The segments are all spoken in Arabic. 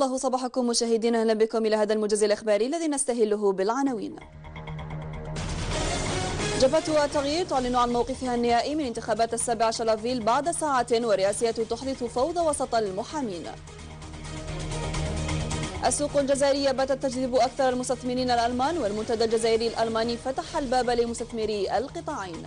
الله صباحكم مشاهدينا أهلا بكم إلى هذا الموجز الإخباري الذي نستهله بالعناوين. جبهة التغيير تعلن عن موقفها النهائي من انتخابات السابع عشر افريل بعد ساعات ورئاسية تحدث فوضى وسط المحامين. السوق الجزائرية باتت تجذب أكثر المستثمرين الألمان والمنتدى الجزائري الألماني فتح الباب لمستثمري القطاعين.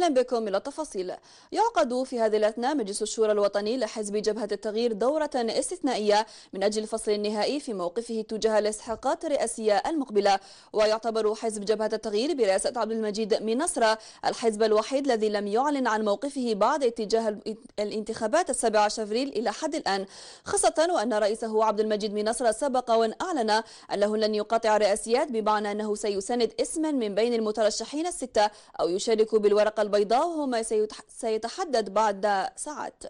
أهلا بكم إلى التفاصيل. يعقد في هذه الأثناء مجلس الشورى الوطني لحزب جبهة التغيير دورة استثنائية من أجل الفصل النهائي في موقفه تجاه الاستحقاقات الرئاسية المقبلة. ويعتبر حزب جبهة التغيير برئاسة عبد المجيد من نصر الحزب الوحيد الذي لم يعلن عن موقفه بعد اتجاه الانتخابات السابع عشر أفريل إلى حد الآن. خاصة وأن رئيسه عبد المجيد من نصر سبق وأن أعلن أنه لن يقاطع الرئاسيات بمعنى أنه سيساند اسما من بين المترشحين الستة أو يشارك بالورقة البيضاء وهو ما سيتحدد بعد ساعات.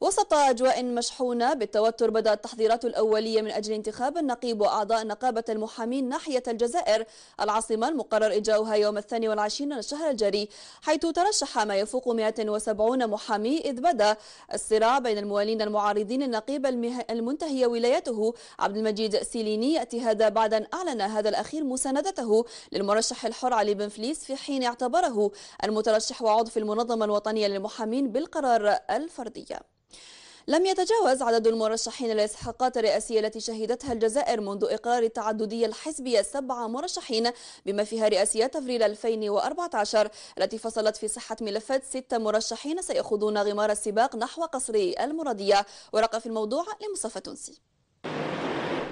وسط أجواء مشحونة بالتوتر بدأت التحضيرات الأولية من أجل انتخاب النقيب وأعضاء نقابة المحامين ناحية الجزائر. العاصمة المقرر إجراؤها يوم الثاني والعشرين من الشهر الجاري حيث ترشح ما يفوق 170 محامي إذ بدأ الصراع بين الموالين المعارضين النقيب المنتهي ولايته. عبد المجيد سيليني يأتي هذا بعد أن أعلن هذا الأخير مساندته للمرشح الحر علي بن فليس في حين اعتبره المترشح وعضو في المنظمة الوطنية للمحامين بالقرار الفردية. لم يتجاوز عدد المرشحين للاستحقاقات الرئاسية التي شهدتها الجزائر منذ إقرار التعددية الحزبية سبعة مرشحين بما فيها رئاسيات أفريل 2014 التي فصلت في صحة ملفات ستة مرشحين سيخوضون غمار السباق نحو قصر المرادية. ورقة في الموضوع لمصطفى تونسي.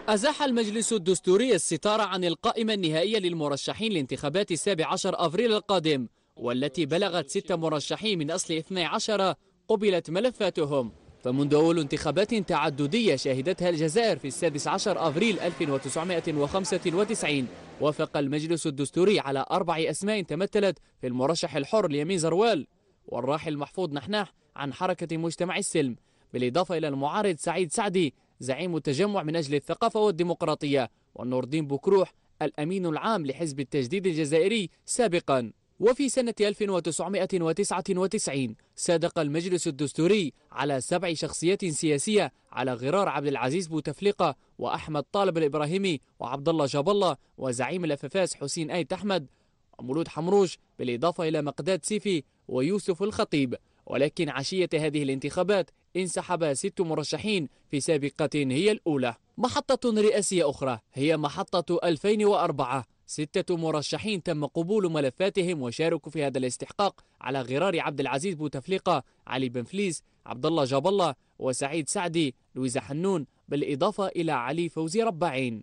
أزاح المجلس الدستوري الستار عن القائمة النهائية للمرشحين لانتخابات السابع عشر أفريل القادم والتي بلغت ستة مرشحين من أصل 12 قبلت ملفاتهم. فمنذ أول انتخابات تعددية شهدتها الجزائر في السادس عشر أفريل 1995 وافق المجلس الدستوري على أربع أسماء تمثلت في المرشح الحر ليمين زروال والراحل محفوظ نحناح عن حركة مجتمع السلم بالإضافة إلى المعارض سعيد سعدي زعيم التجمع من أجل الثقافة والديمقراطية والنور الدين بكروح الأمين العام لحزب التجديد الجزائري سابقا. وفي سنة 1999 صادق المجلس الدستوري على سبع شخصيات سياسية على غرار عبد العزيز بوتفليقة وأحمد طالب الإبراهيمي وعبد الله جاب الله وزعيم الأففاس حسين أيت أحمد ومولود حمروج بالإضافة إلى مقداد سيفي ويوسف الخطيب. ولكن عشية هذه الانتخابات انسحب ست مرشحين في سابقة هي الأولى. محطة رئاسية أخرى هي محطة 2004 ستة مرشحين تم قبول ملفاتهم وشاركوا في هذا الاستحقاق على غرار عبد العزيز بوتفليقة علي بن فليس عبد الله جاب الله وسعيد سعدي لويزا حنون بالإضافة إلى علي فوزي رباعين.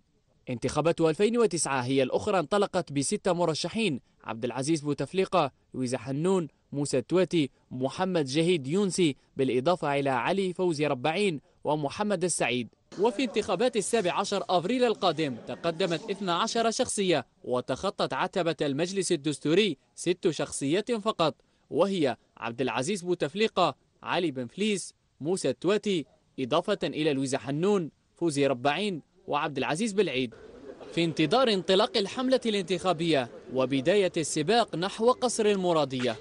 انتخابات 2009 هي الأخرى انطلقت بستة مرشحين عبد العزيز بوتفليقة لويزا حنون موسى التواتي محمد جهيد يونسي بالإضافة إلى علي فوزي رباعين ومحمد السعيد. وفي انتخابات السابع عشر أفريل القادم تقدمت 12 شخصية وتخطت عتبة المجلس الدستوري ست شخصيات فقط وهي عبد العزيز بوتفليقة علي بن فليس موسى التواتي إضافة إلى لويزا حنون فوزي رباعين وعبد العزيز بالعيد. في انتظار انطلاق الحملة الانتخابية وبداية السباق نحو قصر المرادية.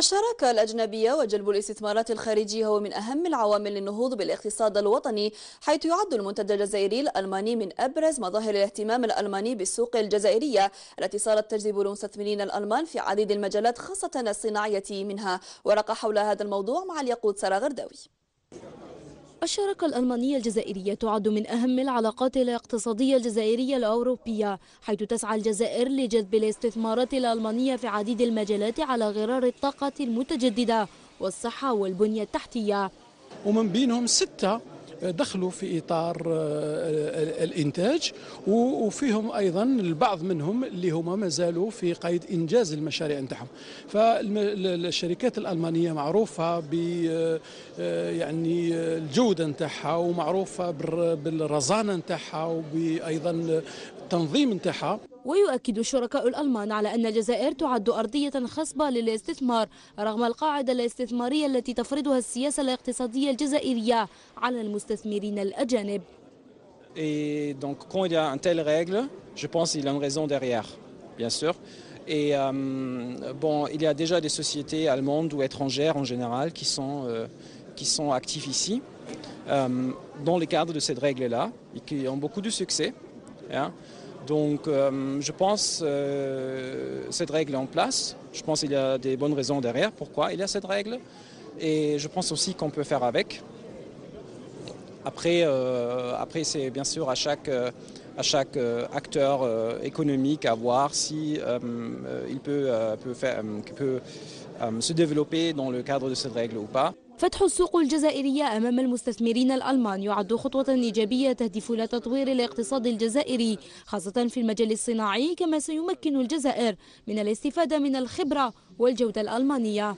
الشراكة الأجنبية وجلب الاستثمارات الخارجية هو من أهم العوامل للنهوض بالاقتصاد الوطني حيث يعد المنتدى الجزائري الألماني من أبرز مظاهر الاهتمام الألماني بالسوق الجزائرية التي صارت تجذب المستثمرين الألمان في عديد المجالات خاصة الصناعية منها. ورقة حول هذا الموضوع مع اليقود سارة غرداوي. الشراكة الألمانية الجزائرية تعد من أهم العلاقات الاقتصادية الجزائرية الأوروبية حيث تسعى الجزائر لجذب الاستثمارات الألمانية في عديد المجالات على غرار الطاقة المتجددة والصحة والبنية التحتية. ومن بينهم ستة دخلوا في إطار آه، الإنتاج وفيهم أيضا البعض منهم اللي هما ما زالوا في قيد إنجاز المشاريع نتاعهم. فالشركات الألمانية معروفة ب آه، يعني الجودة نتاعها ومعروفة بالرزانة نتاعها وأيضا التنظيم نتاعها. ويؤكد الشركاء الألمان على أن الجزائر تعد أرضية خصبة للاستثمار رغم القاعدة الاستثمارية التي تفرضها السياسة الاقتصادية الجزائرية على المستثمرين الأجانب Et donc, quand il y a une telle règle, je pense qu'il y a une raison derrière, bien sûr. Et euh, bon, il y a déjà des sociétés allemandes ou étrangères en général qui sont, euh, qui sont actives ici, euh, dans le cadre de cette règle-là, et qui ont beaucoup de succès. Hein. Donc, euh, je pense euh, cette règle est en place. Je pense qu'il y a des bonnes raisons derrière pourquoi il y a cette règle. Et je pense aussi qu'on peut faire avec. Après, euh, après c'est bien sûr à chaque, euh, à chaque acteur économique à voir si peut, peut, faire, peut se développer dans le cadre de cette règle ou pas. فتح السوق الجزائرية أمام المستثمرين الألمان يعد خطوة إيجابية تهدف إلى تطوير الاقتصاد الجزائري خاصة في المجال الصناعي كما سيمكن الجزائر من الاستفادة من الخبرة والجودة الألمانية.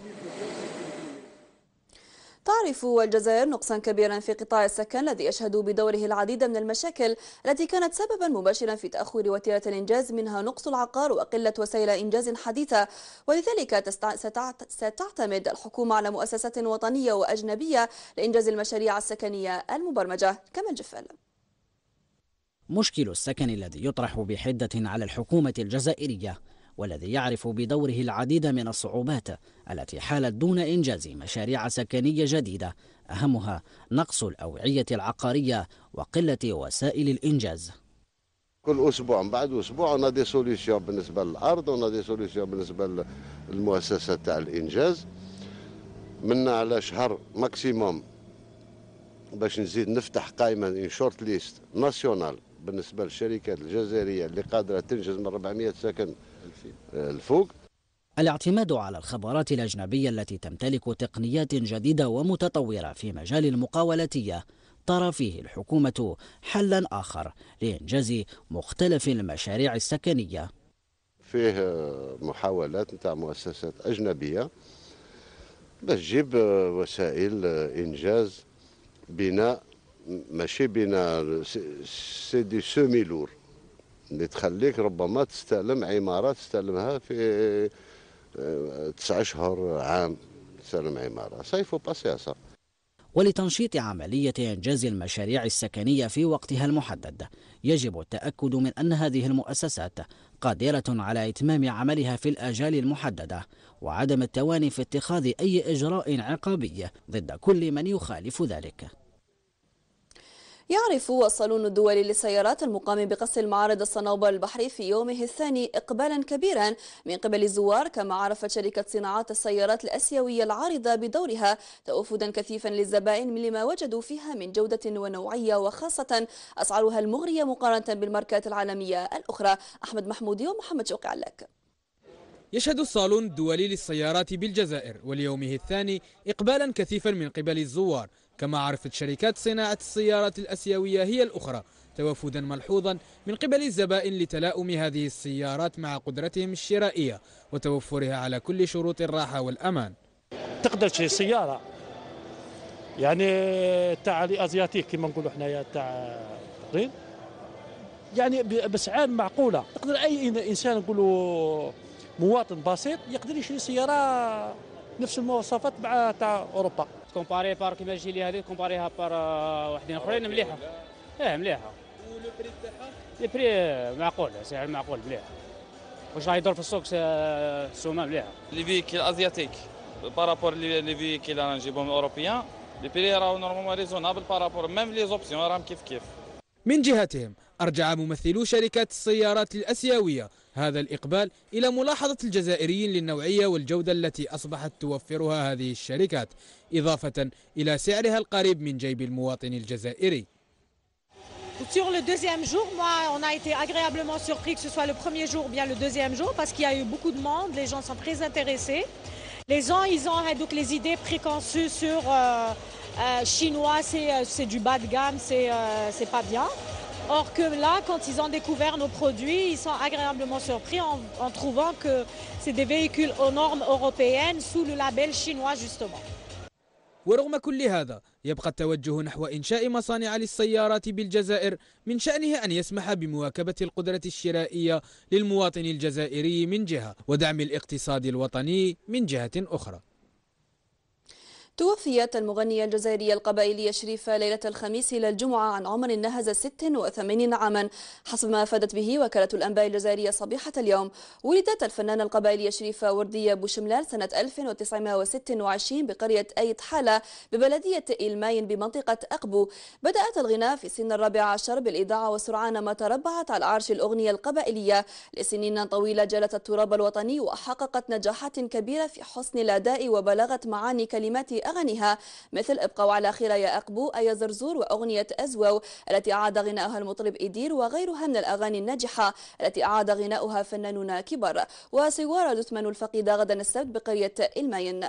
تعرف الجزائر نقصا كبيرا في قطاع السكن الذي يشهد بدوره العديد من المشاكل التي كانت سببا مباشرا في تأخر وتيرة الإنجاز منها نقص العقار وقلة وسائل إنجاز حديثة. ولذلك ستعتمد الحكومة على مؤسسات وطنية وأجنبية لإنجاز المشاريع السكنية المبرمجة. كما الجفل مشكل السكن الذي يطرح بحدة على الحكومة الجزائرية والذي يعرف بدوره العديد من الصعوبات التي حالت دون إنجاز مشاريع سكنية جديدة أهمها نقص الأوعية العقارية وقلة وسائل الإنجاز. كل أسبوع بعد أسبوع on a des solutions بالنسبة للأرض on a des solutions بالنسبة للمؤسسة تاع الإنجاز. منا على شهر maximum باش نزيد نفتح قائمه ان شورت ليست ناسيونال بالنسبة للشركات الجزائرية اللي قادرة تنجز من 400 سكن الفوق. الاعتماد على الخبرات الأجنبية التي تمتلك تقنيات جديدة ومتطورة في مجال المقاولاتية ترى فيه الحكومة حلا آخر لإنجاز مختلف المشاريع السكنية. فيه محاولات نتاع مؤسسات أجنبية باش تجيب وسائل إنجاز بناء ماشي بناء c'est des semi-lourds. اللي تخليك ربما تستلم عمارة تستلمها في آه، تسع أشهر عام تستلم عمارة. c'est faux pas ça ولتنشيط عملية إنجاز المشاريع السكنية في وقتها المحدد يجب التأكد من أن هذه المؤسسات قادرة على إتمام عملها في الآجال المحددة وعدم التواني في اتخاذ أي إجراء عقابي ضد كل من يخالف ذلك. يعرف الصالون الدولي للسيارات المقام بقصر المعارض الصنوبر البحري في يومه الثاني إقبالا كبيرا. من قبل الزوار كما عرفت شركة صناعات السيارات الأسيوية العارضة بدورها توفدا كثيفا للزبائن لما وجدوا فيها من جودة ونوعية وخاصة أسعارها المغرية مقارنة بالماركات العالمية الأخرى. أحمد محمودي ومحمد شوقي علاك. يشهد الصالون الدولي للسيارات بالجزائر وليومه الثاني إقبالا كثيفا من قبل الزوار. كما عرفت شركات صناعة السيارات الأسيوية هي الأخرى توافدا ملحوظا من قبل الزبائن لتلاؤم هذه السيارات مع قدرتهم الشرائية وتوفرها على كل شروط الراحة والأمان. تقدر تشري سيارة. يعني تاع لي ازياتيك كما نقولوا حنايا تاع تقرير يعني بأسعار معقولة. تقدر أي إنسان نقولوا مواطن بسيط يقدر يشري سيارة نفس المواصفات مع تاع أوروبا. comparé par كيما تجي لي هذه comparé ها par وحدين أخرين مليحة. آه مليحة. و le prix تاعها ال prix معقول سعر معقول مليح واش راه يدور في السوق السومة مليحة. les véhicules asiatiques par rapport les véhicules رانا نجيبهم européens les prix راهو normalement raisonnable par rapport même les options راهم كيف كيف من جهتهم أرجع ممثلو شركات السيارات الأسيوية هذا الإقبال إلى ملاحظة الجزائريين للنوعية والجودة التي أصبحت توفرها هذه الشركات إضافة إلى سعرها القريب من جيب المواطن الجزائري Sur le deuxième jour, moi, on a été agréablement surpris que ce soit le premier jour ou bien le deuxième jour parce qu'il y a eu beaucoup de monde, les gens sont très intéressés. Les gens, ils ont donc les idées préconçues sur euh, euh, chinois, c'est du bas de gamme, c'est pas bien. Or que là, quand ils ont découvert nos produits, ils sont agréablement surpris en, en trouvant que c'est des véhicules aux normes européennes sous le label chinois justement. ورغم كل هذا يبقى التوجه نحو إنشاء مصانع للسيارات بالجزائر من شأنه أن يسمح بمواكبة القدرة الشرائية للمواطن الجزائري من جهة ودعم الاقتصاد الوطني من جهة أخرى توفيت المغنية الجزائرية القبائلية شريفة ليلة الخميس إلى الجمعة عن عمر نهز 86 عاما. حسب ما أفادت به وكالة الأنباء الجزائرية صبيحة اليوم ولدت الفنانة القبائلية شريفة وردية بوشملال سنة 1926 بقرية أيت حالة ببلدية إلماين بمنطقة أقبو. بدأت الغناء في سن الرابع عشر بالإذاعة وسرعان ما تربعت على عرش الأغنية القبائلية. لسنين طويلة جالت التراب الوطني وحققت نجاحات كبيرة في حسن الأداء وبلغة معاني كلمات أغانيها. مثل ابقوا على خير يا أقبو أي زرزور وأغنية أزوو التي أعاد غناءها المطرب إيدير وغيرها من الأغاني الناجحة التي أعاد غناؤها فنانون كبار. وسيوارة دثمن الفقيدة غدا السبت بقرية الماين.